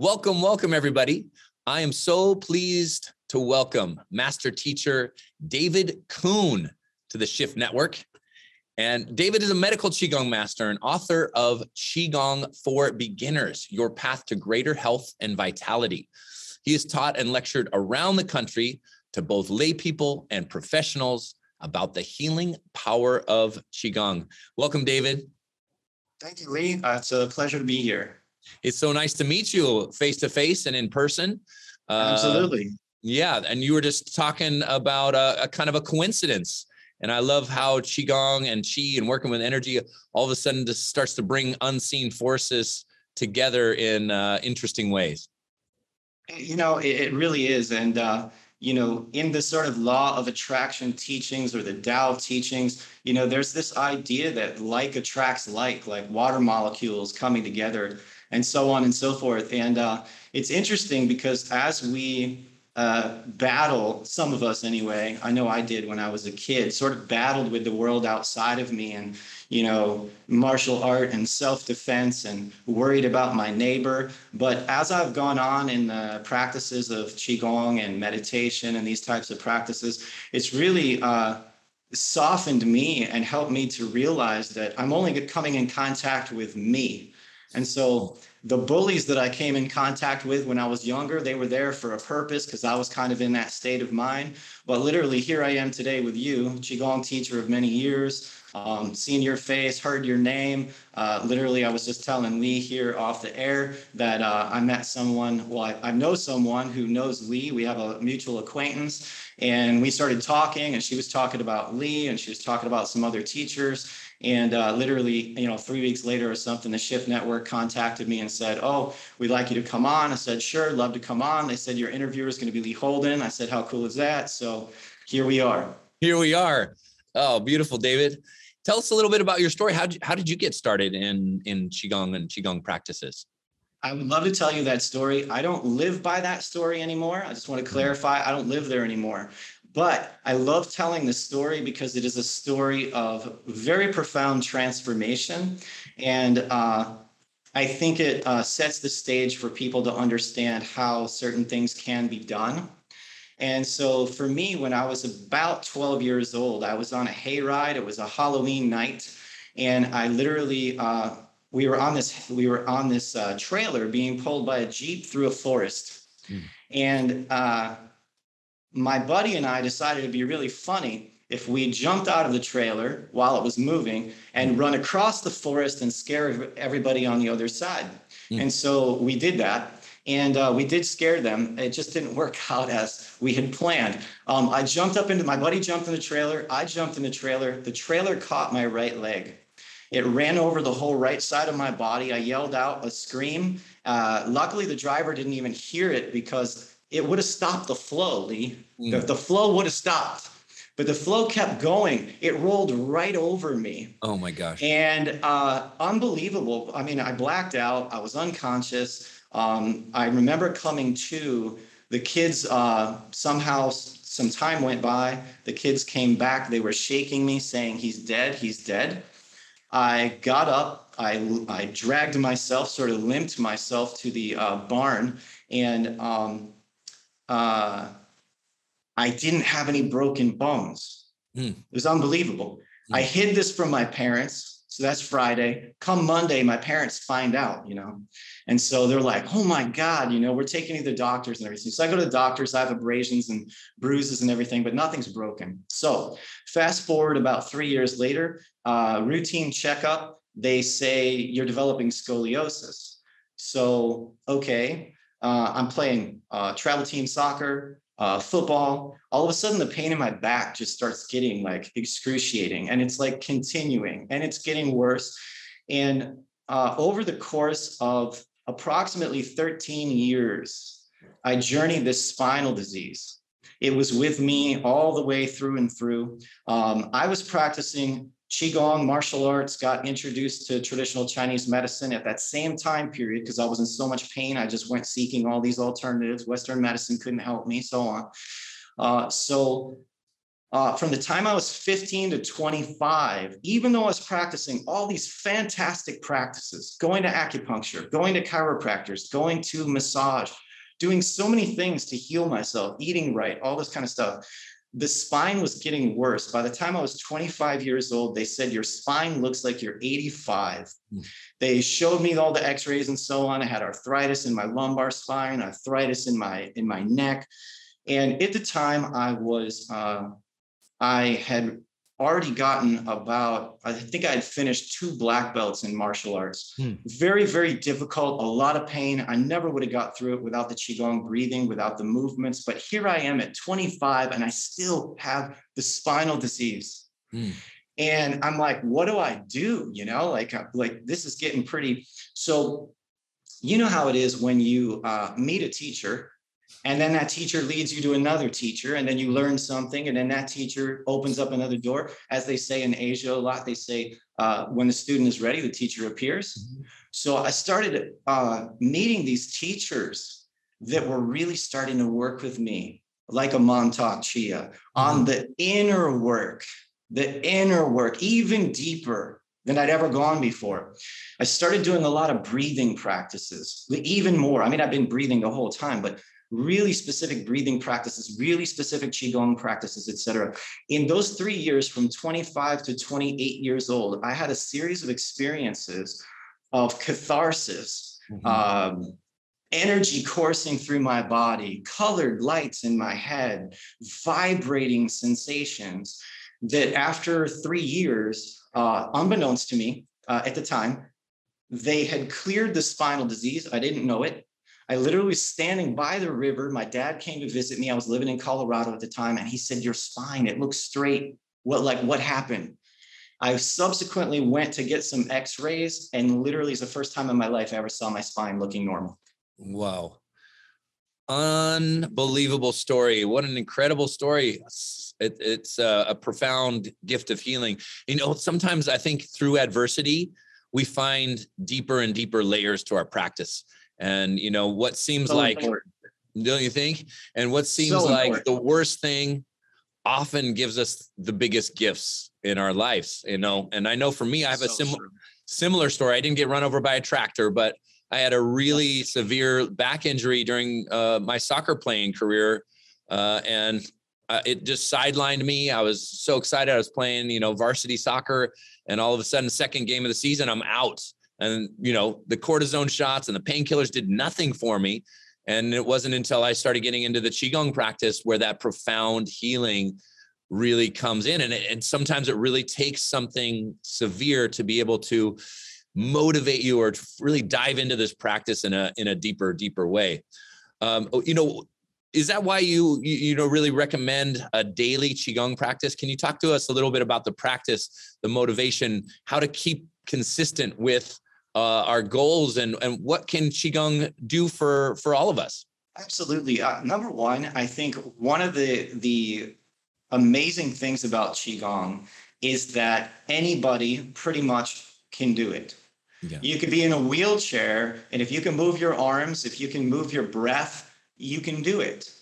Welcome, welcome, everybody. I am so pleased to welcome Master Teacher David Coon to the Shift Network. And David is a medical Qigong master and author of Qigong for Beginners Your Path to Greater Health and Vitality. He has taught and lectured around the country to both lay people and professionals about the healing power of Qigong. Welcome, David. Thank you, Lee. Uh, it's a pleasure to be here. It's so nice to meet you face to face and in person. Uh, Absolutely. Yeah, and you were just talking about a, a, kind of a coincidence, and I love how qigong and qi and working with energy all of a sudden just starts to bring unseen forces together in uh, interesting ways. You know, it, it really is, and uh, you know, in the sort of law of attraction teachings or the Tao teachings, you know, there's this idea that like attracts like, like water molecules coming together and so on and so forth. And uh, it's interesting because as we uh, battle, some of us anyway, I know I did when I was a kid, sort of battled with the world outside of me and, you know, martial art and self defense and worried about my neighbor. But as I've gone on in the practices of Qigong and meditation and these types of practices, it's really uh, softened me and helped me to realize that I'm only coming in contact with me and so the bullies that I came in contact with when I was younger, they were there for a purpose because I was kind of in that state of mind. But literally, here I am today with you, Qigong teacher of many years, um, seen your face, heard your name. Uh, literally, I was just telling Lee here off the air that uh, I met someone, well, I, I know someone who knows Lee. We have a mutual acquaintance, and we started talking, and she was talking about Lee, and she was talking about some other teachers. And uh, literally, you know, three weeks later or something, the Shift Network contacted me and said, "Oh, we'd like you to come on." I said, "Sure, love to come on." They said your interviewer is going to be Lee Holden. I said, "How cool is that?" So here we are. Here we are. Oh, beautiful, David. Tell us a little bit about your story. How did you, how did you get started in in qigong and qigong practices? I would love to tell you that story. I don't live by that story anymore. I just want to mm-hmm. clarify I don't live there anymore. But I love telling the story because it is a story of very profound transformation. And uh, I think it uh, sets the stage for people to understand how certain things can be done. And so for me, when I was about 12 years old, I was on a hayride. It was a Halloween night. And I literally, uh, we were on this, we were on this uh, trailer being pulled by a Jeep through a forest. Mm. And uh, my buddy and I decided it'd be really funny if we jumped out of the trailer while it was moving and run across the forest and scare everybody on the other side. Mm. And so we did that. And uh, we did scare them. It just didn't work out as we had planned. Um, I jumped up into my buddy jumped in the trailer. I jumped in the trailer. The trailer caught my right leg. It ran over the whole right side of my body. I yelled out a scream. Uh, luckily, the driver didn't even hear it because it would have stopped the flow, Lee. Mm. The, the flow would have stopped, but the flow kept going. It rolled right over me. Oh my gosh. And uh, unbelievable. I mean, I blacked out, I was unconscious. Um, I remember coming to the kids uh, somehow some time went by the kids came back they were shaking me saying he's dead he's dead i got up i, I dragged myself sort of limped myself to the uh, barn and um, uh, I didn't have any broken bones. Mm. It was unbelievable. Mm. I hid this from my parents. So that's Friday. Come Monday, my parents find out, you know. And so they're like, oh my God, you know, we're taking you to the doctors and everything. So I go to the doctors, I have abrasions and bruises and everything, but nothing's broken. So fast forward about three years later, uh, routine checkup, they say you're developing scoliosis. So, okay, uh, I'm playing uh, travel team soccer, uh, football. All of a sudden, the pain in my back just starts getting like excruciating, and it's like continuing, and it's getting worse. And uh, over the course of approximately 13 years, I journeyed this spinal disease. It was with me all the way through and through. Um, I was practicing Qigong martial arts got introduced to traditional Chinese medicine at that same time period because I was in so much pain. I just went seeking all these alternatives. Western medicine couldn't help me, so on. Uh, so uh, from the time I was 15 to 25, even though I was practicing all these fantastic practices, going to acupuncture, going to chiropractors, going to massage, doing so many things to heal myself, eating right, all this kind of stuff. The spine was getting worse. By the time I was 25 years old, they said, Your spine looks like you're 85. Mm. They showed me all the x rays and so on. I had arthritis in my lumbar spine, arthritis in my, in my neck. And at the time, I was uh, I had already gotten about, I think I had finished two black belts in martial arts. Hmm. Very, very difficult, a lot of pain. I never would have got through it without the Qigong breathing, without the movements. But here I am at 25 and I still have the spinal disease. Hmm. And I'm like, what do I do? You know, like, like this is getting pretty. So, you know how it is when you uh, meet a teacher and then that teacher leads you to another teacher and then you learn something and then that teacher opens up another door as they say in asia a lot they say uh, when the student is ready the teacher appears mm-hmm. so i started uh, meeting these teachers that were really starting to work with me like a Mantak Chia on mm-hmm. the inner work the inner work even deeper than I'd ever gone before. I started doing a lot of breathing practices, even more. I mean, I've been breathing the whole time, but really specific breathing practices, really specific Qigong practices, etc. In those three years, from 25 to 28 years old, I had a series of experiences of catharsis, mm-hmm. um, energy coursing through my body, colored lights in my head, vibrating sensations that after three years, uh, unbeknownst to me uh, at the time, they had cleared the spinal disease. I didn't know it. I literally was standing by the river. My dad came to visit me. I was living in Colorado at the time, and he said, Your spine, it looks straight. What like what happened? I subsequently went to get some x-rays, and literally it's the first time in my life I ever saw my spine looking normal. Wow. Unbelievable story. What an incredible story. It, it's a, a profound gift of healing. You know, sometimes I think through adversity, we find deeper and deeper layers to our practice and you know what seems so like important. don't you think? And what seems so like important. the worst thing often gives us the biggest gifts in our lives you know? And i know for me i have so a similar similar story. I didn't get run over by a tractor but i had a really severe back injury during uh, my soccer playing career uh, and uh, it just sidelined me. I was so excited. I was playing you know varsity soccer and all of a sudden second game of the season i'm out and, you know, the cortisone shots and the painkillers did nothing for me. And it wasn't until I started getting into the Qigong practice where that profound healing really comes in. And, it, and sometimes it really takes something severe to be able to motivate you or to really dive into this practice in a in a deeper, deeper way. Um, oh, you know, is that why you, you you know really recommend a daily qigong practice can you talk to us a little bit about the practice the motivation how to keep consistent with uh, our goals and and what can qigong do for for all of us? Absolutely. Uh, number one i think one of the the amazing things about qigong is that anybody pretty much can do it. Yeah. you could be in a wheelchair and if you can move your arms if you can move your breath you can do it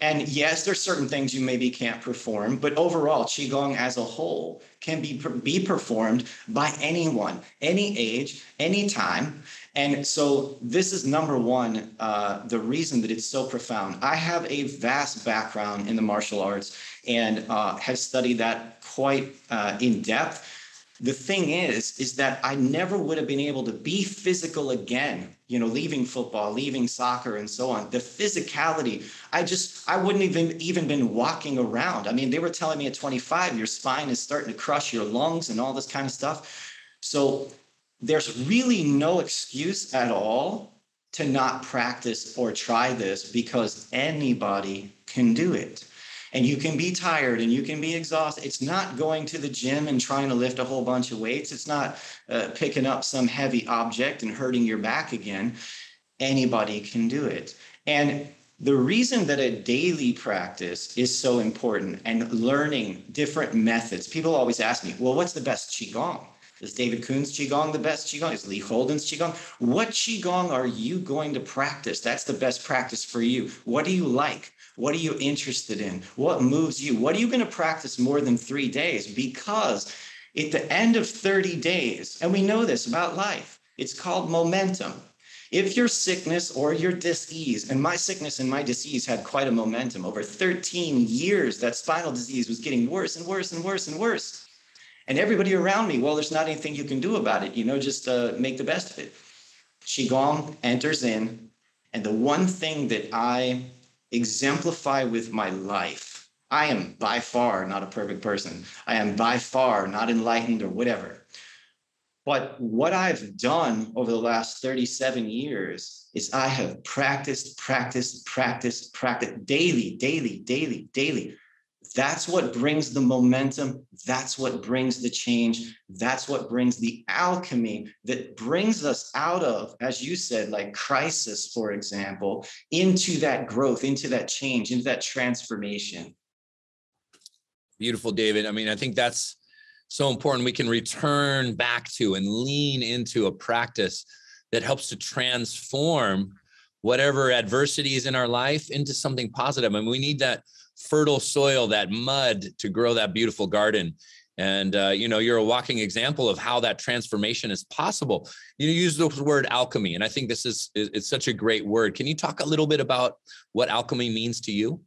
and yes, there's certain things you maybe can't perform, but overall, Qigong as a whole can be, be performed by anyone, any age, any time. And so this is number one, uh, the reason that it's so profound. I have a vast background in the martial arts and uh, have studied that quite uh, in depth the thing is is that i never would have been able to be physical again you know leaving football leaving soccer and so on. The physicality i just i wouldn't even even been walking around. I mean they were telling me at 25 your spine is starting to crush your lungs and all this kind of stuff. So there's really no excuse at all to not practice or try this because anybody can do it and you can be tired and you can be exhausted. It's not going to the gym and trying to lift a whole bunch of weights. It's not uh, picking up some heavy object and hurting your back again. Anybody can do it. And the reason that a daily practice is so important and learning different methods, people always ask me, well, what's the best Qigong? Is David Coon's Qigong the best Qigong? Is Lee Holden's Qigong? What Qigong are you going to practice? That's the best practice for you. What do you like? What are you interested in? What moves you? What are you going to practice more than three days? Because at the end of 30 days, and we know this about life, it's called momentum. If your sickness or your disease, and my sickness and my disease had quite a momentum over 13 years, that spinal disease was getting worse and worse and worse and worse. And everybody around me, well, there's not anything you can do about it, you know, just uh, make the best of it. Qigong enters in, and the one thing that I exemplify with my life, I am by far not a perfect person. I am by far not enlightened or whatever. But what I've done over the last 37 years is I have practiced, practiced, practiced, practiced daily, daily, daily, daily. That's what brings the momentum. That's what brings the change. That's what brings the alchemy that brings us out of, as you said, like crisis, for example, into that growth, into that change, into that transformation. Beautiful, David. I mean, I think that's so important we can return back to and lean into a practice that helps to transform whatever adversity is in our life into something positive. I and mean, we need that fertile soil, that mud to grow that beautiful garden. And uh, you know, you're a walking example of how that transformation is possible. You use the word alchemy, and I think this is it's such a great word. Can you talk a little bit about what alchemy means to you?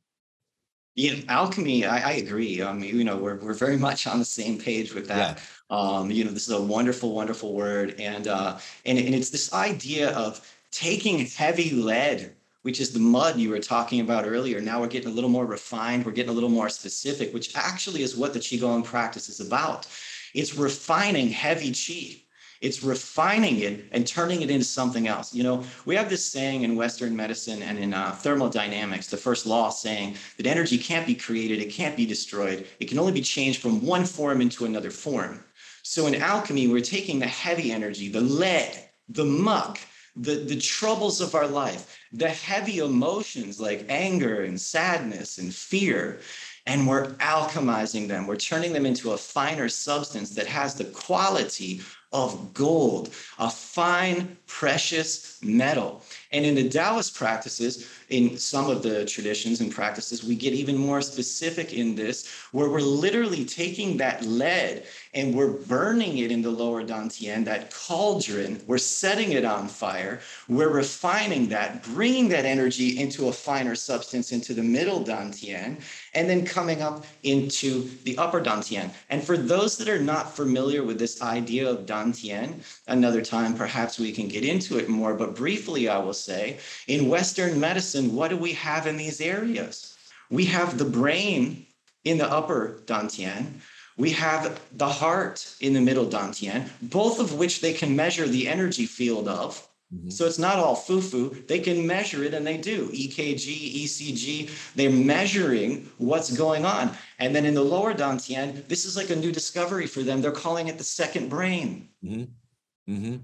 Yeah, alchemy, I, I agree. I mean, you know, we're, we're very much on the same page with that. Yeah. Um, you know, this is a wonderful, wonderful word. And, uh, and, and it's this idea of taking heavy lead, which is the mud you were talking about earlier. Now we're getting a little more refined, we're getting a little more specific, which actually is what the Qigong practice is about. It's refining heavy Qi. It's refining it and turning it into something else. You know, we have this saying in Western medicine and in uh, thermodynamics, the first law saying that energy can't be created, it can't be destroyed, it can only be changed from one form into another form. So in alchemy, we're taking the heavy energy, the lead, the muck, the, the troubles of our life, the heavy emotions like anger and sadness and fear, and we're alchemizing them. We're turning them into a finer substance that has the quality of gold, a fine, precious metal. And in the Taoist practices, in some of the traditions and practices, we get even more specific in this, where we're literally taking that lead and we're burning it in the lower dantian, that cauldron, we're setting it on fire, we're refining that, bringing that energy into a finer substance into the middle dantian, and then coming up into the upper dantian. And for those that are not familiar with this idea of dantian, another time perhaps we can get into it more, but briefly I will say, in Western medicine, what do we have in these areas? We have the brain in the upper dantian. We have the heart in the middle dantian, both of which they can measure the energy field of. Mm-hmm. So it's not all foo-foo. They can measure it and they do. EKG, ECG, they're measuring what's going on. And then in the lower dantian, this is like a new discovery for them. They're calling it the second brain. Mm-hmm. Mm-hmm.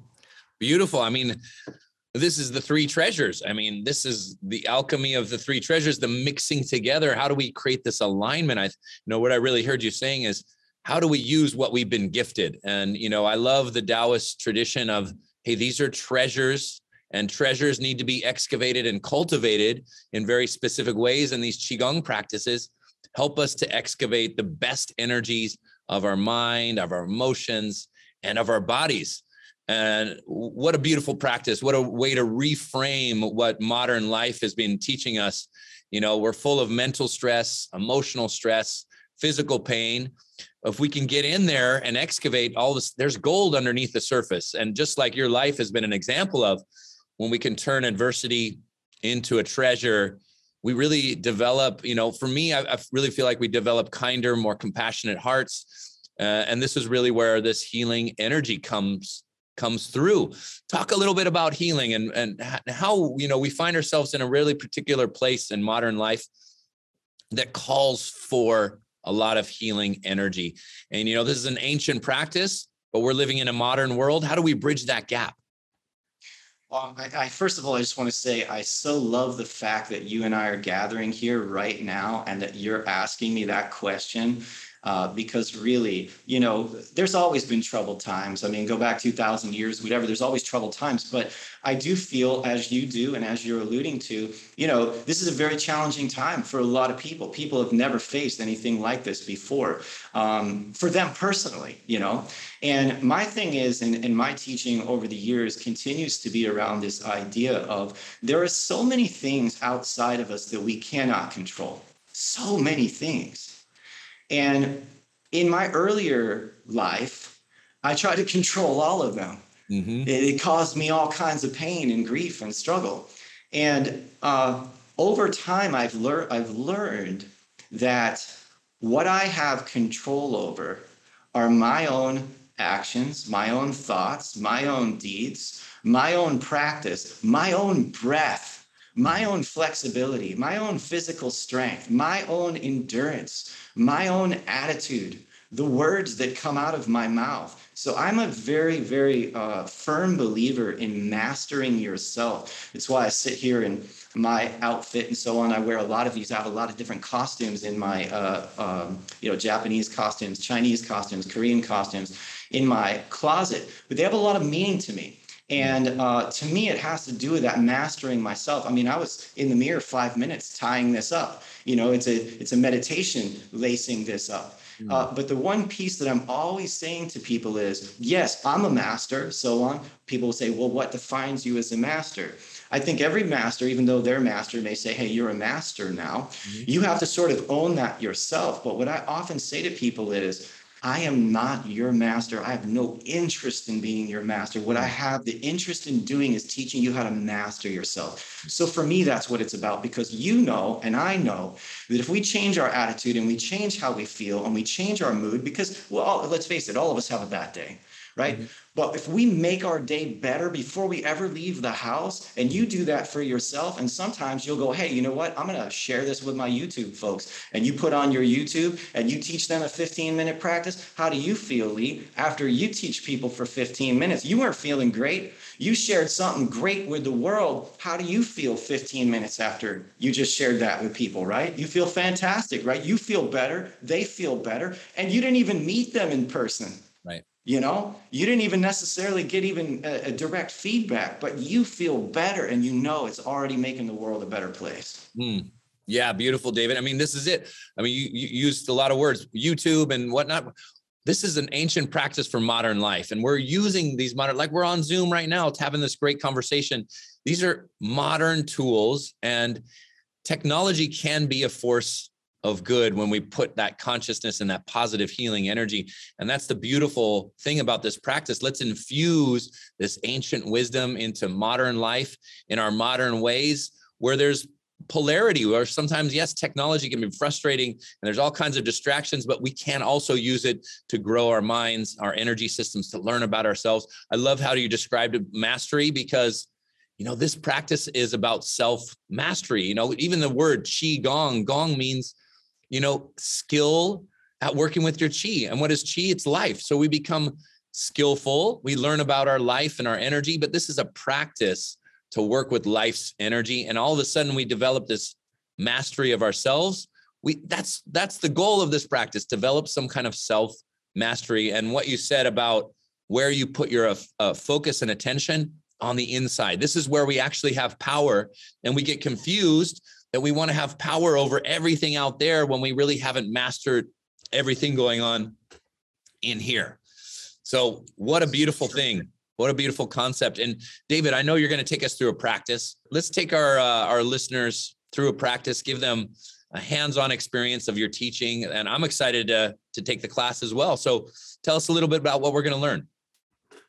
Beautiful. I mean, this is the three treasures. I mean, this is the alchemy of the three treasures, the mixing together. How do we create this alignment? I you know what I really heard you saying is how do we use what we've been gifted? And you know, I love the Taoist tradition of hey, these are treasures and treasures need to be excavated and cultivated in very specific ways and these qigong practices help us to excavate the best energies of our mind, of our emotions, and of our bodies. And what a beautiful practice. What a way to reframe what modern life has been teaching us. You know, we're full of mental stress, emotional stress, physical pain. If we can get in there and excavate all this, there's gold underneath the surface. And just like your life has been an example of, when we can turn adversity into a treasure, we really develop, you know, for me, I, I really feel like we develop kinder, more compassionate hearts. Uh, and this is really where this healing energy comes comes through. Talk a little bit about healing and, and how, you know, we find ourselves in a really particular place in modern life that calls for a lot of healing energy. And, you know, this is an ancient practice, but we're living in a modern world. How do we bridge that gap? Well, I, I, first of all, I just want to say I so love the fact that you and I are gathering here right now and that you're asking me that question. Uh, because really, you know, there's always been troubled times. I mean, go back 2,000 years, whatever, there's always troubled times. But I do feel, as you do, and as you're alluding to, you know, this is a very challenging time for a lot of people. People have never faced anything like this before um, for them personally, you know. And my thing is, and, and my teaching over the years continues to be around this idea of there are so many things outside of us that we cannot control. So many things and in my earlier life, I tried to control all of them. Mm-hmm. It, it, caused me all kinds of pain and grief and struggle. And uh, over time, I've learned I've learned that what I have control over are my own actions, my own thoughts, my own deeds, my own practice, my own breath, my own flexibility, my own physical strength, my own endurance, my own attitude, the words that come out of my mouth. So I'm a very, very uh, firm believer in mastering yourself. It's why I sit here in my outfit and so on. I wear a lot of these. I have a lot of different costumes in my, uh, um, you know, Japanese costumes, Chinese costumes, Korean costumes in my closet. But they have a lot of meaning to me. And uh, to me, it has to do with that mastering myself. I mean, I was in the mirror five minutes tying this up. You know, it's a it's a meditation lacing this up. Mm. Uh, but the one piece that I'm always saying to people is, yes, I'm a master, so on. People will say, well, what defines you as a master? I think every master, even though their master may say, hey, you're a master now, mm-hmm. you have to sort of own that yourself. But what I often say to people is, I am not your master. I have no interest in being your master. What I mm. have the interest in doing is teaching you how to master yourself. So for me, that's what it's about because you know, and I know that if we change our attitude and we change how we feel and we change our mood, because, well, let's face it, all of us have a bad day right? Mm-hmm. But if we make our day better before we ever leave the house, and you do that for yourself, and sometimes you'll go, hey, you know what? I'm going to share this with my YouTube folks. And you put on your YouTube and you teach them a 15 minute practice. How do you feel, Lee, after you teach people for 15 minutes? You weren't feeling great. You shared something great with the world. How do you feel 15 minutes after you just shared that with people, right? You feel fantastic, right? You feel better. They feel better. And you didn't even meet them in person you know you didn't even necessarily get even a, a, direct feedback but you feel better and you know it's already making the world a better place. Mm. yeah beautiful david. I mean this is it. I mean you, you used a lot of words youtube and whatnot. This is an ancient practice for modern life and we're using these modern like we're on zoom right now having this great conversation. These are modern tools and technology can be a force of good when we put that consciousness and that positive healing energy. And that's the beautiful thing about this practice. Let's infuse this ancient wisdom into modern life in our modern ways where there's polarity where sometimes yes technology can be frustrating and there's all kinds of distractions but we can also use it to grow our minds our energy systems to learn about ourselves i love how you described mastery because you know this practice is about self mastery you know even the word qi gong gong means you know, skill at working with your chi. And what is chi? It's life. So we become skillful. We learn about our life and our energy, but this is a practice to work with life's energy. And all of a sudden we develop this mastery of ourselves. We that's that's the goal of this practice, develop some kind of self mastery. And what you said about where you put your uh, focus and attention on the inside. This is where we actually have power and we get confused that we want to have power over everything out there when we really haven't mastered everything going on in here. So, what a beautiful thing. What a beautiful concept. And David, I know you're going to take us through a practice. Let's take our uh, our listeners through a practice, give them a hands-on experience of your teaching and I'm excited to to take the class as well. So, tell us a little bit about what we're going to learn.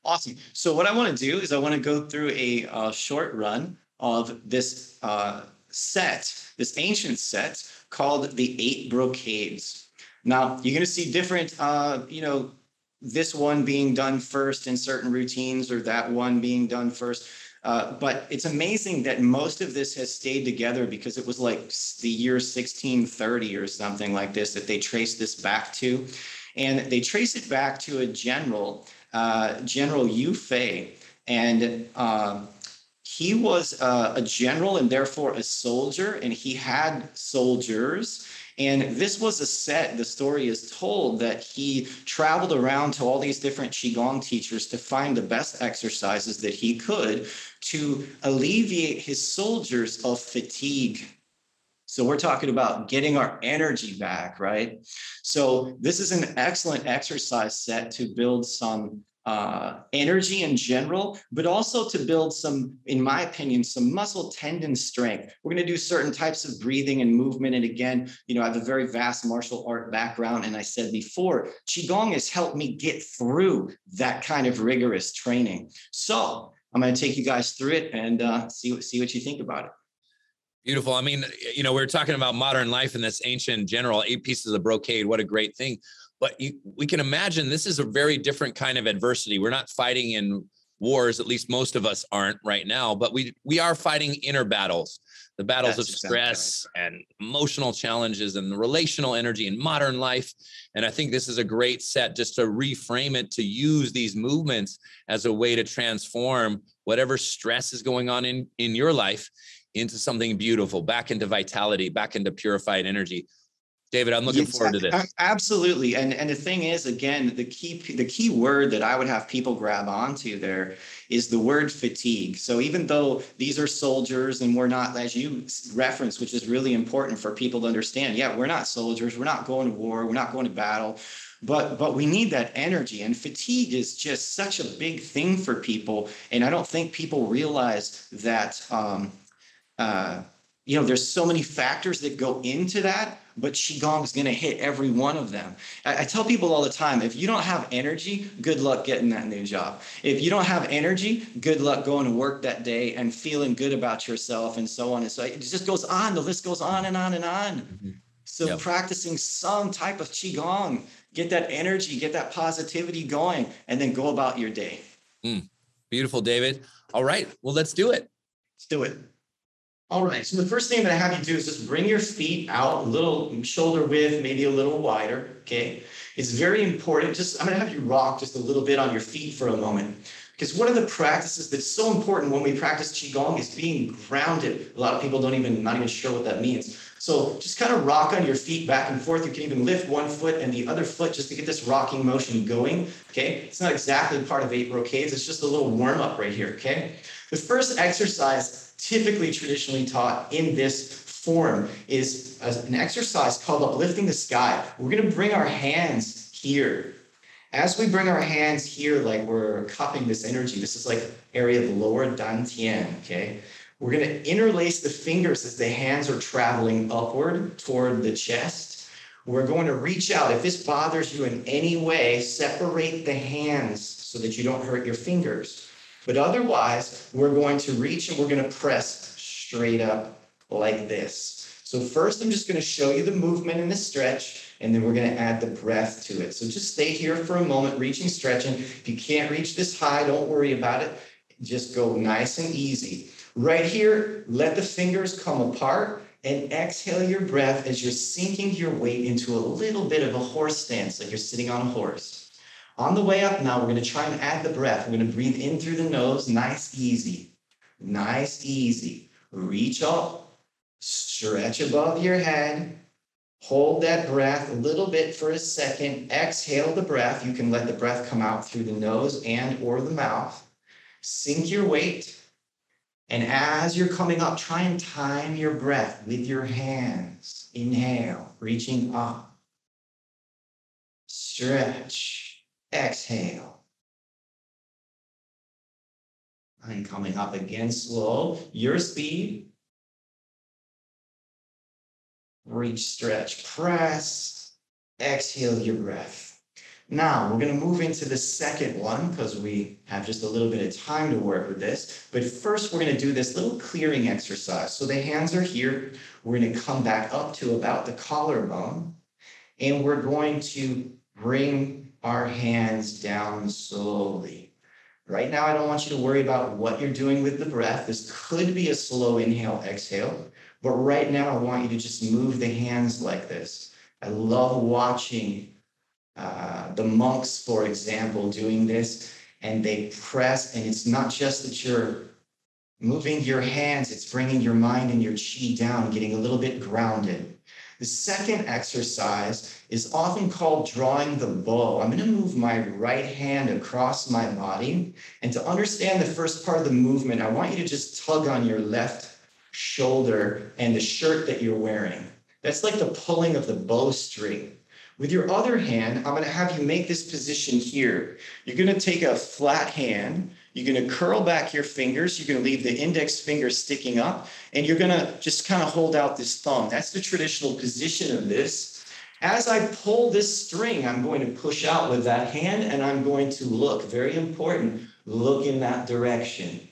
Awesome. So, what I want to do is I want to go through a uh, short run of this uh, set, this ancient set called the Eight Brocades. Now, you're going to see different, uh, you know, this one being done first in certain routines or that one being done first. Uh, but it's amazing that most of this has stayed together because it was like the year 1630 or something like this that they traced this back to. And they trace it back to a general, uh, General Yue Fei. And uh, he was uh, a general and therefore a soldier, and he had soldiers And this was a set, the story is told that he traveled around to all these different Qigong teachers to find the best exercises that he could to alleviate his soldiers of fatigue. So we're talking about getting our energy back, right? So this is an excellent exercise set to build some uh, energy in general, but also to build some, in my opinion, some muscle tendon strength. We're going to do certain types of breathing and movement. And again, you know, I have a very vast martial art background. And I said before, Qigong has helped me get through that kind of rigorous training. So I'm going to take you guys through it and uh, see, see what you think about it. Beautiful. I mean, you know, we are talking about modern life in this ancient general, eight pieces of brocade. What a great thing but you, we can imagine this is a very different kind of adversity. We're not fighting in wars, at least most of us aren't right now, but we we are fighting inner battles, the battles That's of stress exactly. and emotional challenges and the relational energy in modern life. And I think this is a great set just to reframe it to use these movements as a way to transform whatever stress is going on in in your life into something beautiful, back into vitality, back into purified energy. David, I'm looking yes, forward to this. Absolutely. And and the thing is, again, the key the key word that I would have people grab onto there is the word fatigue. So even though these are soldiers and we're not, as you reference, which is really important for people to understand, yeah, we're not soldiers, we're not going to war, we're not going to battle, but but we need that energy. And fatigue is just such a big thing for people. And I don't think people realize that um, uh, you know, there's so many factors that go into that but Qigong is going to hit every one of them. I, I, tell people all the time if you don't have energy, good luck getting that new job. If you don't have energy, good luck going to work that day and feeling good about yourself and so on and so it just goes on. The list goes on and on and on. Mm-hmm. So yep. practicing some type of Qigong, get that energy, get that positivity going, and then go about your day. Mm. Beautiful, David. All right. Well, let's do it. Let's do it. All right, so the first thing that I have you do is just bring your feet out a little shoulder width, maybe a little wider, okay? It's very important, just, I'm gonna have you rock just a little bit on your feet for a moment. Because one of the practices that's so important when we practice Qigong is being grounded. A lot of people don't even, not even sure what that means. So just kind of rock on your feet back and forth. You can even lift one foot and the other foot just to get this rocking motion going, okay? It's not exactly part of eight brocades, it's just a little warm up right here, okay? The first exercise typically traditionally taught in this form is an exercise called uplifting the sky. We're going to bring our hands here. As we bring our hands here, like we're cupping this energy, this is like area of lower dantian, okay? We're going to interlace the fingers as the hands are traveling upward toward the chest. We're going to reach out. If this bothers you in any way, separate the hands so that you don't hurt your fingers. But otherwise, we're going to reach and we're going to press straight up like this. So first, I'm just going to show you the movement and the stretch, and then we're going to add the breath to it. So just stay here for a moment, reaching, stretching. If you can't reach this high, don't worry about it. Just go nice and easy. Right here, let the fingers come apart and exhale your breath as you're sinking your weight into a little bit of a horse stance, like you're sitting on a horse. On the way up now, we're going to try and add the breath. We're going to breathe in through the nose, nice, easy. Nice, easy. Reach up, stretch above your head. Hold that breath a little bit for a second. Exhale the breath. You can let the breath come out through the nose and or the mouth. Sink your weight. And as you're coming up, try and time your breath with your hands. Inhale, reaching up. Stretch Exhale. And coming up again slow, your speed. Reach, stretch, press. Exhale your breath. Now we're going to move into the second one because we have just a little bit of time to work with this. But first, we're going to do this little clearing exercise. So the hands are here. We're going to come back up to about the collarbone. And we're going to bring our hands down slowly. Right now, I don't want you to worry about what you're doing with the breath. This could be a slow inhale, exhale. But right now, I want you to just move the hands like this. I love watching uh, the monks, for example, doing this, and they press, and it's not just that you're moving your hands, it's bringing your mind and your chi down, getting a little bit grounded. The second exercise is often called drawing the bow. I'm going to move my right hand across my body. And to understand the first part of the movement, I want you to just tug on your left shoulder and the shirt that you're wearing. That's like the pulling of the bowstring. With your other hand, I'm going to have you make this position here. You're going to take a flat hand. You're going to curl back your fingers. You're going to leave the index finger sticking up, and you're going to just kind of hold out this thumb. That's the traditional position of this. As I pull this string, I'm going to push out with that hand, and I'm going to look. Very important. Look in that direction.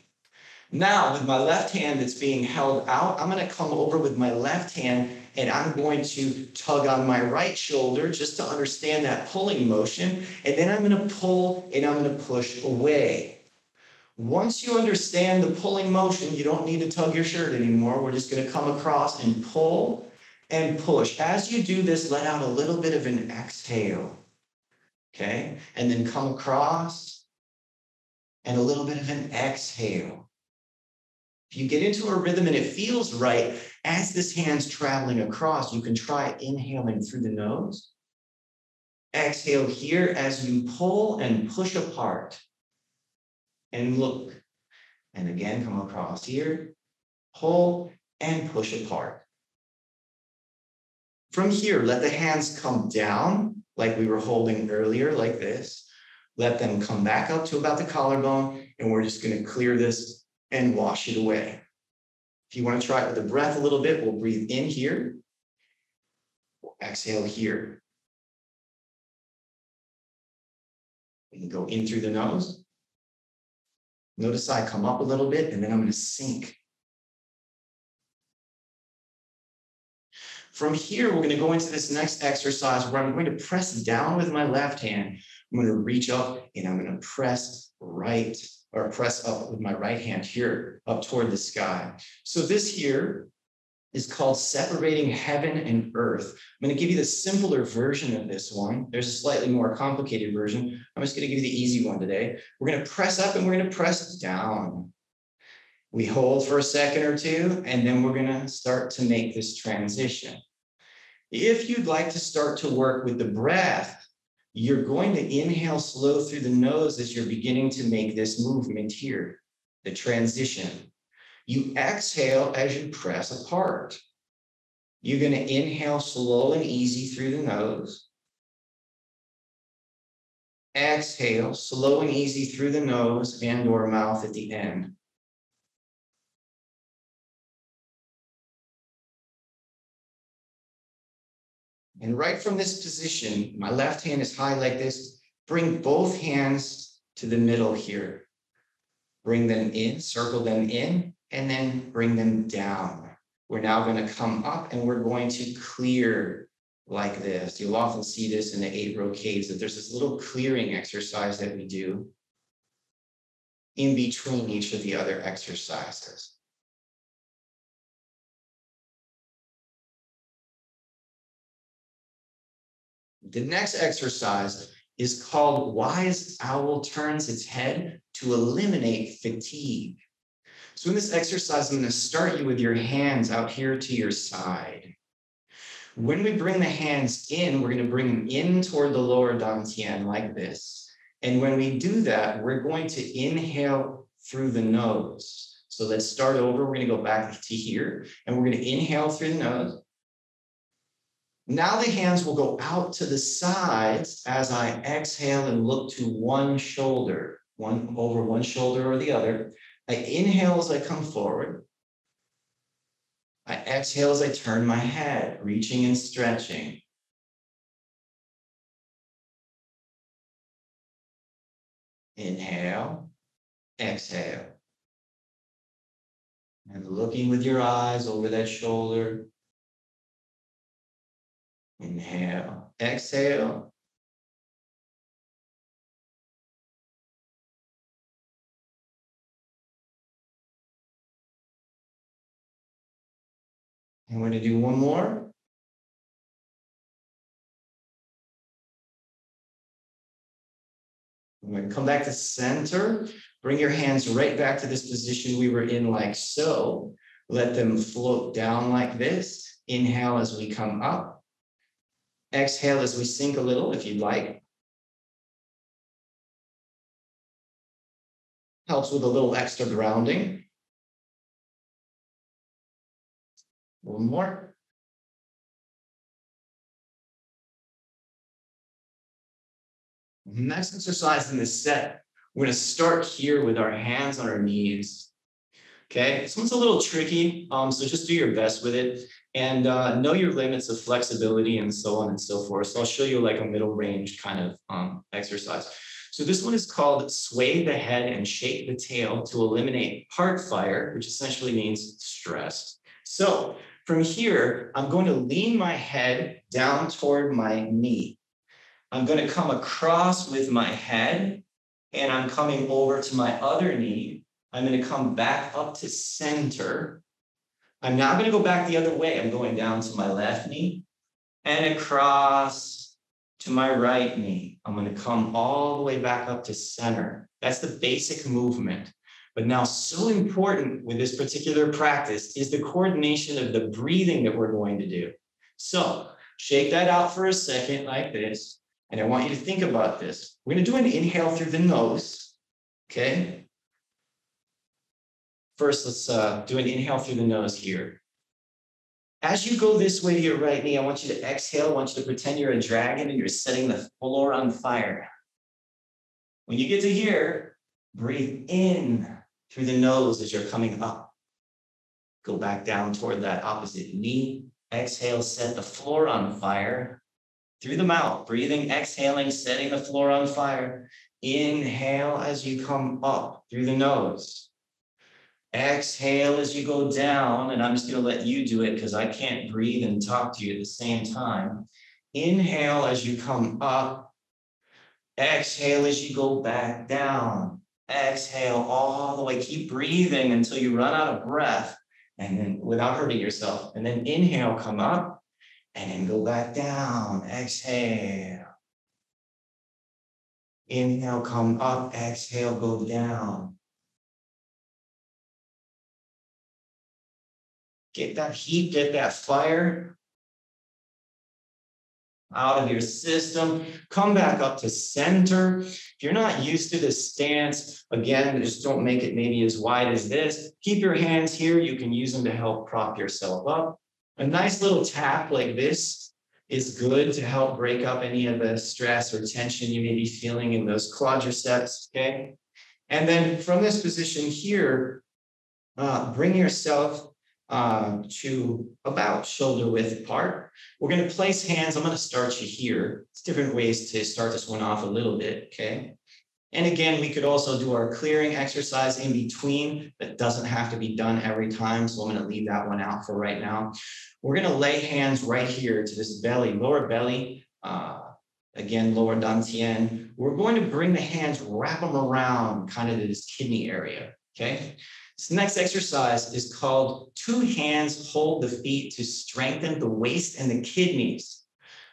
Now, with my left hand that's being held out, I'm going to come over with my left hand and I'm going to tug on my right shoulder just to understand that pulling motion. And then I'm going to pull and I'm going to push away. Once you understand the pulling motion, you don't need to tug your shirt anymore. We're just going to come across and pull and push. As you do this, let out a little bit of an exhale. Okay. And then come across and a little bit of an exhale. If you get into a rhythm and it feels right, as this hand's traveling across, you can try inhaling through the nose. Exhale here as you pull and push apart and look. And again, come across here, pull and push apart. From here, let the hands come down like we were holding earlier, like this. Let them come back up to about the collarbone, and we're just going to clear this and wash it away. If you want to try it with the breath a little bit, we'll breathe in here. We'll exhale here. We can go in through the nose. Notice I come up a little bit and then I'm going to sink. From here, we're going to go into this next exercise where I'm going to press down with my left hand. I'm going to reach up and I'm going to press right or press up with my right hand here up toward the sky. So this here is called separating heaven and earth. I'm going to give you the simpler version of this one. There's a slightly more complicated version. I'm just going to give you the easy one today. We're going to press up and we're going to press down. We hold for a second or two, and then we're going to start to make this transition. If you'd like to start to work with the breath, you're going to inhale slow through the nose as you're beginning to make this movement here, the transition. You exhale as you press apart. You're going to inhale slow and easy through the nose. Exhale slow and easy through the nose and or mouth at the end. And right from this position, my left hand is high like this. Bring both hands to the middle here. Bring them in, circle them in, and then bring them down. We're now going to come up and we're going to clear like this. You'll often see this in the eight brocades that there's this little clearing exercise that we do in between each of the other exercises. The next exercise is called Wise Owl Turns Its Head to Eliminate Fatigue. So in this exercise, I'm going to start you with your hands out here to your side. When we bring the hands in, we're going to bring them in toward the lower dantian like this. And when we do that, we're going to inhale through the nose. So let's start over. We're going to go back to here, and we're going to inhale through the nose. Now the hands will go out to the sides as I exhale and look to one shoulder, one over one shoulder or the other. I inhale as I come forward. I exhale as I turn my head, reaching and stretching. Inhale, exhale. And looking with your eyes over that shoulder, Inhale, exhale. I'm going to do one more. I'm going to come back to center. Bring your hands right back to this position we were in like so. Let them float down like this Inhale as we come up. Exhale as we sink a little, if you'd like. Helps with a little extra grounding. One more. Next exercise in this set, we're going to start here with our hands on our knees. Okay, this one's a little tricky, um, so just do your best with it and uh, know your limits of flexibility and so on and so forth. So I'll show you like a middle range kind of um, exercise. So this one is called sway the head and shake the tail to eliminate heart fire, which essentially means stress. So from here, I'm going to lean my head down toward my knee. I'm going to come across with my head and I'm coming over to my other knee. I'm going to come back up to center. I'm now going to go back the other way. I'm going down to my left knee and across to my right knee. I'm going to come all the way back up to center. That's the basic movement. But now, so important with this particular practice is the coordination of the breathing that we're going to do. So, shake that out for a second like this. And I want you to think about this. We're going to do an inhale through the nose. Okay. First, let's uh, do an inhale through the nose here. As you go this way to your right knee, I want you to exhale. I want you to pretend you're a dragon and you're setting the floor on fire. When you get to here, breathe in through the nose as you're coming up. Go back down toward that opposite knee. Exhale, set the floor on fire through the mouth, breathing, exhaling, setting the floor on fire. Inhale as you come up through the nose. Exhale as you go down, and I'm just going to let you do it because I can't breathe and talk to you at the same time. Inhale as you come up. Exhale as you go back down. Exhale all the way. Keep breathing until you run out of breath and then without hurting yourself. And then inhale, come up and then go back down. Exhale. Inhale, come up. Exhale, go down. Get that heat, get that fire out of your system. Come back up to center. If you're not used to this stance, again, just don't make it maybe as wide as this. Keep your hands here. You can use them to help prop yourself up. A nice little tap like this is good to help break up any of the stress or tension you may be feeling in those quadriceps, okay? And then from this position here, uh, bring yourself uh, to about shoulder width apart. We're going to place hands. I'm going to start you here. It's different ways to start this one off a little bit, okay? And again, we could also do our clearing exercise in between. That doesn't have to be done every time, so I'm going to leave that one out for right now. We're going to lay hands right here to this belly, lower belly, uh, again, lower dantian. We're going to bring the hands, wrap them around kind of this kidney area, okay? This next exercise is called two hands hold the feet to strengthen the waist and the kidneys.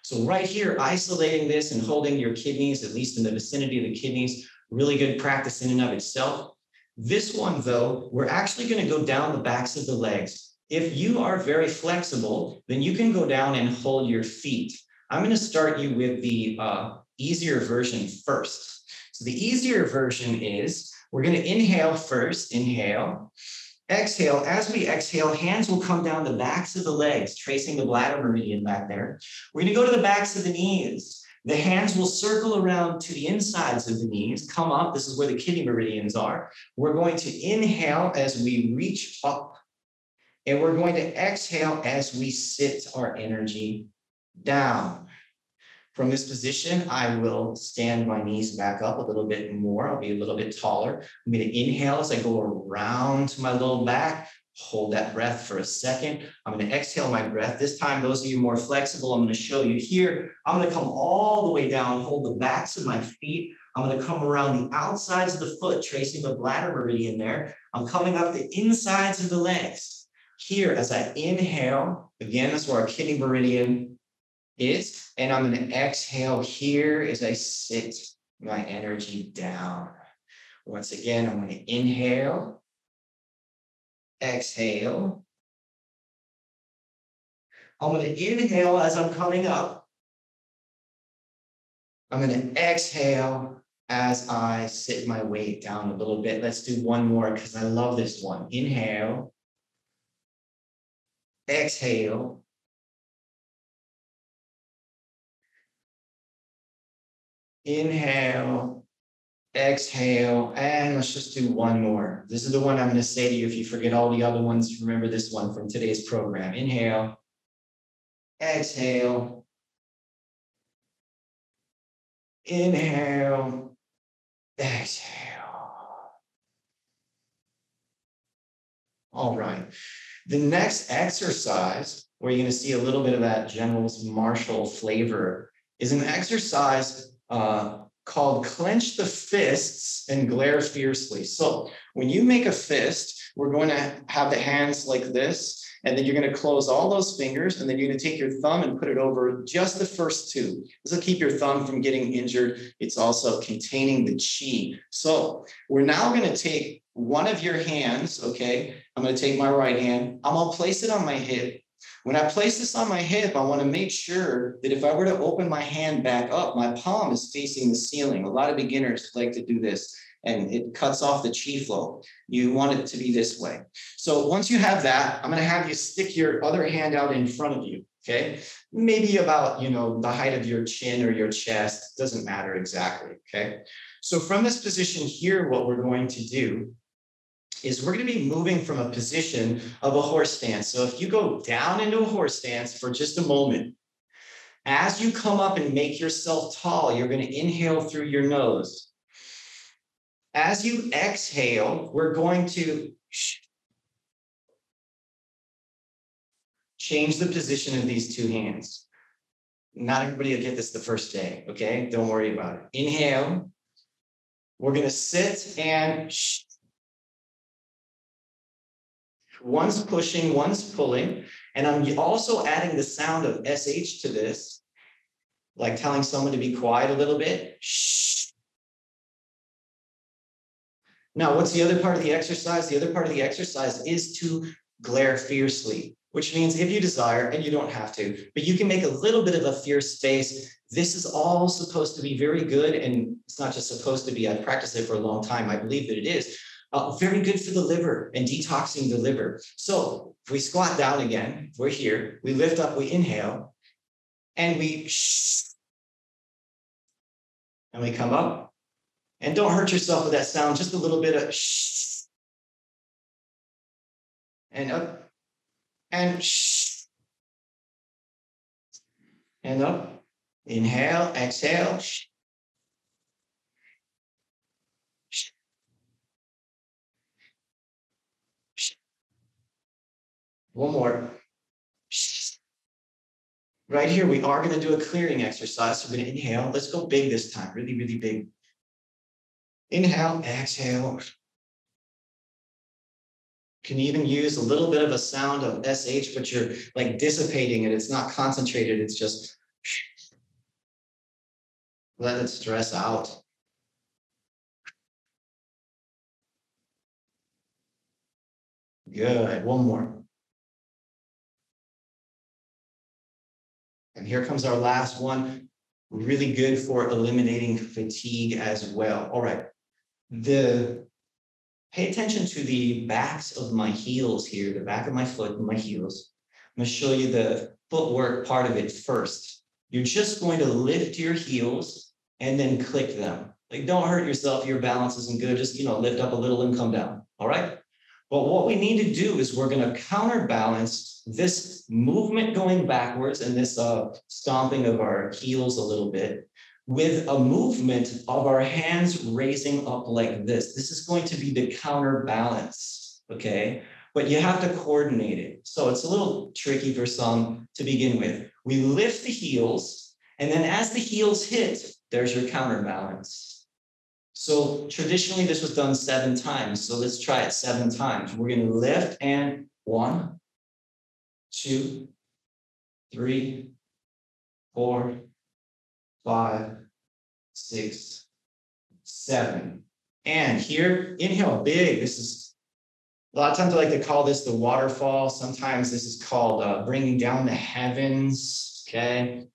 So right here, isolating this and holding your kidneys, at least in the vicinity of the kidneys, really good practice in and of itself. This one though, we're actually gonna go down the backs of the legs. If you are very flexible, then you can go down and hold your feet. I'm gonna start you with the uh, easier version first. So the easier version is we're going to inhale first, inhale. Exhale, as we exhale, hands will come down the backs of the legs, tracing the bladder meridian back there. We're going to go to the backs of the knees. The hands will circle around to the insides of the knees, come up. This is where the kidney meridians are. We're going to inhale as we reach up, and we're going to exhale as we sit our energy down. From this position, I will stand my knees back up a little bit more. I'll be a little bit taller. I'm going to inhale as I go around to my little back. Hold that breath for a second. I'm going to exhale my breath. This time, those of you more flexible, I'm going to show you here. I'm going to come all the way down, hold the backs of my feet. I'm going to come around the outsides of the foot, tracing the bladder meridian there. I'm coming up the insides of the legs. Here, as I inhale, again, that's where our kidney meridian is. And I'm going to exhale here as I sit my energy down. Once again, I'm going to inhale, exhale. I'm gonna inhale as I'm coming up. I'm gonna exhale as I sit my weight down a little bit. Let's do one more because I love this one. Inhale. Exhale. Inhale, exhale, and let's just do one more. This is the one I'm going to say to you. If you forget all the other ones, remember this one from today's program. Inhale, exhale, inhale, exhale. All right. The next exercise, where you're going to see a little bit of that General's martial flavor, is an exercise uh, called Clench the Fists and Glare Fiercely. So when you make a fist, we're going to have the hands like this, and then you're going to close all those fingers, and then you're going to take your thumb and put it over just the first two. This will keep your thumb from getting injured. It's also containing the chi. So we're now going to take one of your hands, okay? I'm going to take my right hand. I'm going to place it on my hip. When I place this on my hip, I want to make sure that if I were to open my hand back up, my palm is facing the ceiling. A lot of beginners like to do this and it cuts off the chi flow. You want it to be this way. So once you have that, I'm going to have you stick your other hand out in front of you. Okay. Maybe about, you know, the height of your chin or your chest. Doesn't matter exactly. Okay. So from this position here, what we're going to do is we're going to be moving from a position of a horse stance. So if you go down into a horse stance for just a moment, as you come up and make yourself tall, you're going to inhale through your nose. As you exhale, we're going to change the position of these two hands. Not everybody will get this the first day, okay? Don't worry about it. Inhale. We're going to sit and One's pushing, one's pulling. And I'm also adding the sound of SH to this, like telling someone to be quiet a little bit. Shh. Now, what's the other part of the exercise? The other part of the exercise is to glare fiercely, which means if you desire, and you don't have to, but you can make a little bit of a fierce face. This is all supposed to be very good. And it's not just supposed to be, I've practiced it for a long time. I believe that it is uh, very good for the liver and detoxing the liver. So if we squat down again, we're here, we lift up, we inhale, and we shh, and we come up. And don't hurt yourself with that sound, just a little bit of shh. And up, and shh. And up. Inhale, exhale, shh. One more. Right here, we are going to do a clearing exercise. So we're going to inhale. Let's go big this time, really, really big. Inhale, exhale. Can even use a little bit of a sound of SH, but you're like dissipating it. It's not concentrated. It's just let it stress out. Good. One more. And here comes our last one, really good for eliminating fatigue as well. All right, the pay attention to the backs of my heels here, the back of my foot and my heels. I'm gonna show you the footwork part of it first. You're just going to lift your heels and then click them. Like don't hurt yourself, your balance isn't good, just you know, lift up a little and come down. All right. But what we need to do is we're going to counterbalance this movement going backwards and this uh, stomping of our heels a little bit with a movement of our hands raising up like this. This is going to be the counterbalance, okay? But you have to coordinate it. So it's a little tricky for some to begin with. We lift the heels, and then as the heels hit, there's your counterbalance. So traditionally this was done seven times. So let's try it seven times. We're going to lift and one, two, three, four, five, six, seven. And here, inhale big. This is A lot of times I like to call this the waterfall. Sometimes this is called uh, bringing down the heavens. Okay.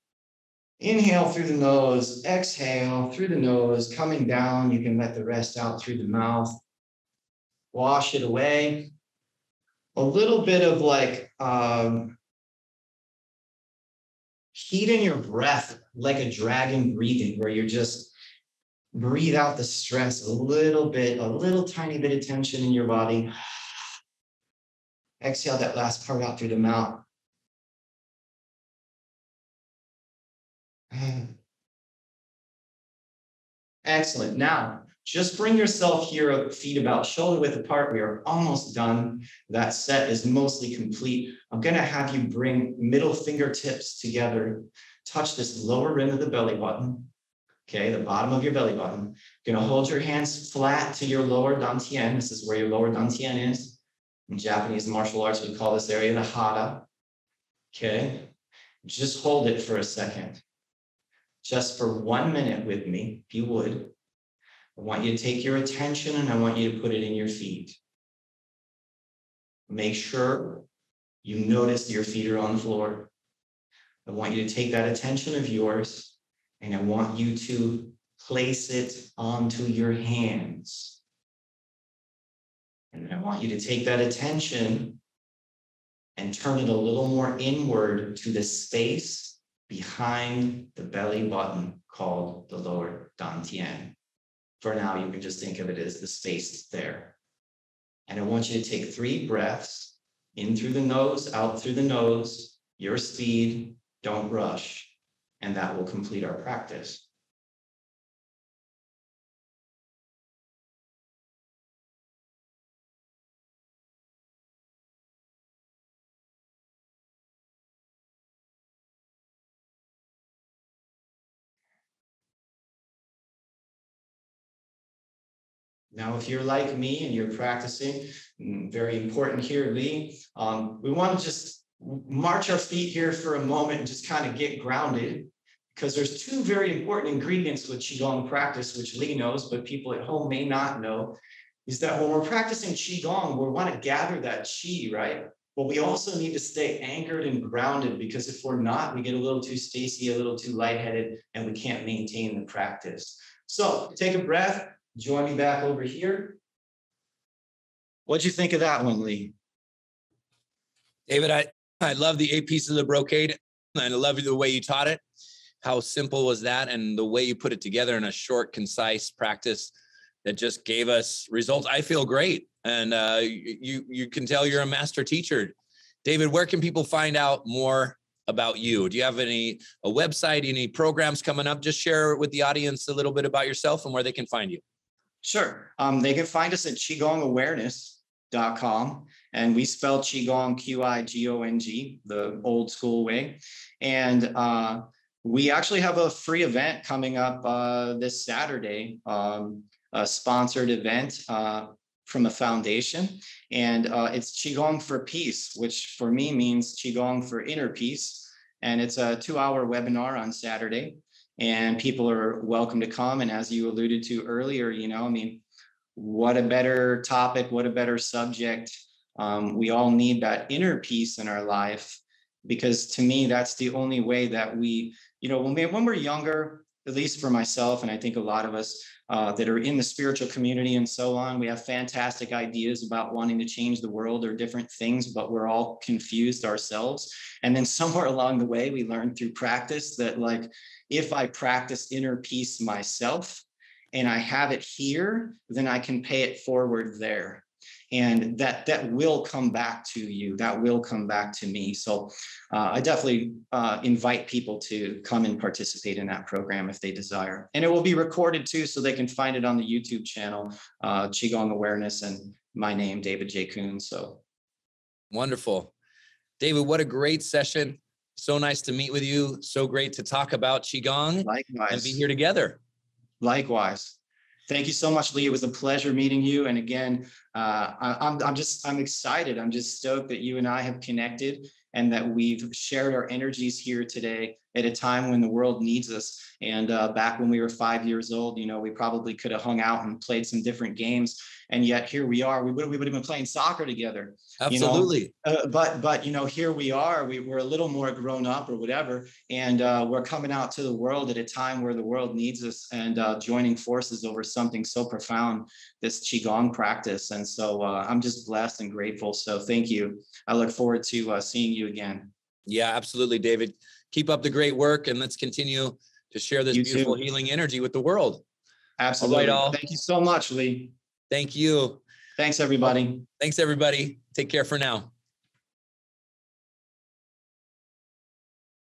Inhale through the nose, exhale through the nose, coming down. You can let the rest out through the mouth. Wash it away. A little bit of like um, heat in your breath, like a dragon breathing, where you're just breathe out the stress a little bit, a little tiny bit of tension in your body. Exhale that last part out through the mouth. Excellent. Now, just bring yourself here, feet about shoulder width apart. We are almost done. That set is mostly complete. I'm going to have you bring middle fingertips together. Touch this lower rim of the belly button. Okay, the bottom of your belly button. You're going to hold your hands flat to your lower dantian. This is where your lower dantian is. In Japanese martial arts, we call this area the hara. Okay, just hold it for a second just for one minute with me, if you would. I want you to take your attention and I want you to put it in your feet. Make sure you notice your feet are on the floor. I want you to take that attention of yours and I want you to place it onto your hands. And I want you to take that attention and turn it a little more inward to the space behind the belly button called the lower dantian. For now, you can just think of it as the space there. And I want you to take three breaths in through the nose, out through the nose, your speed, don't rush, and that will complete our practice. Now, if you're like me and you're practicing, mm, very important here, Lee, um, we want to just march our feet here for a moment and just kind of get grounded because there's two very important ingredients with Qigong practice, which Lee knows, but people at home may not know, is that when we're practicing Qigong, we want to gather that Qi, right? But we also need to stay anchored and grounded because if we're not, we get a little too stacy, a little too lightheaded, and we can't maintain the practice. So take a breath, Join me back over here. What'd you think of that one, Lee? David, I, I love the eight pieces of the brocade and I love the way you taught it. How simple was that? And the way you put it together in a short, concise practice that just gave us results. I feel great. And uh, you, you can tell you're a master teacher. David, where can people find out more about you? Do you have any a website, any programs coming up? Just share with the audience a little bit about yourself and where they can find you. Sure. Um, they can find us at QigongAwareness.com. And we spell Qigong, Q I G O N G, the old school way. And uh, we actually have a free event coming up uh, this Saturday, um, a sponsored event uh, from a foundation. And uh, it's Qigong for Peace, which for me means Qigong for inner peace. And it's a two hour webinar on Saturday and people are welcome to come. And as you alluded to earlier, you know, I mean, what a better topic, what a better subject. Um, we all need that inner peace in our life because to me, that's the only way that we, you know, when, we, when we're younger, at least for myself, and I think a lot of us uh, that are in the spiritual community and so on, we have fantastic ideas about wanting to change the world or different things, but we're all confused ourselves. And then somewhere along the way, we learn through practice that, like, if I practice inner peace myself and I have it here, then I can pay it forward there. And that that will come back to you. That will come back to me. So uh, I definitely uh, invite people to come and participate in that program if they desire. And it will be recorded too, so they can find it on the YouTube channel, uh, Qigong Awareness, and my name, David J. Coon. So wonderful. David, what a great session. So nice to meet with you. So great to talk about Qigong Likewise. and be here together. Likewise. Thank you so much, Lee. It was a pleasure meeting you. And again, uh, I, I'm, I'm just, I'm excited. I'm just stoked that you and I have connected and that we've shared our energies here today. At a time when the world needs us. And uh, back when we were five years old, you know, we probably could have hung out and played some different games. And yet here we are. We would we would have been playing soccer together. You know, Absolutely. Uh, but but you know here we are. We we're a little more grown up or whatever, and uh, we're coming out to the world at a time where the world needs us and uh, joining forces over something so profound, this qigong practice. And so uh, I'm just blessed and grateful. So thank you. I look forward to uh, seeing you again. Yeah, absolutely, David. Keep up the great work and let's continue to share this You beautiful too. healing energy with the world. Absolutely. All right, all. Thank you so much, Lee. Thank you. Thanks, everybody. Thanks, everybody. Take care for now.